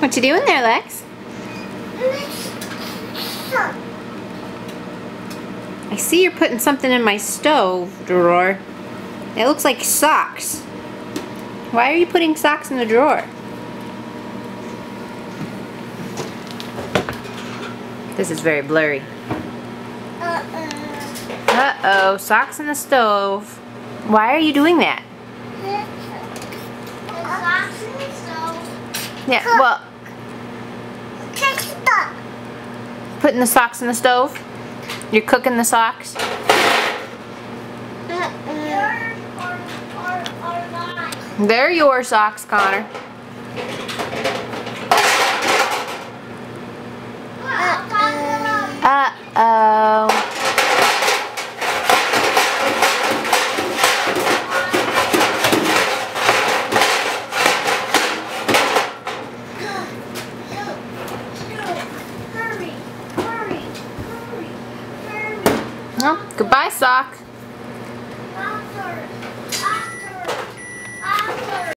What you doing there, Lex? I see you're putting something in my stove drawer. It looks like socks. Why are you putting socks in the drawer? This is very blurry. Uh-oh, socks in the stove. Why are you doing that? Yeah, well, putting the socks in the stove? You're cooking the socks? They're your socks, Connor. Well, goodbye, sock.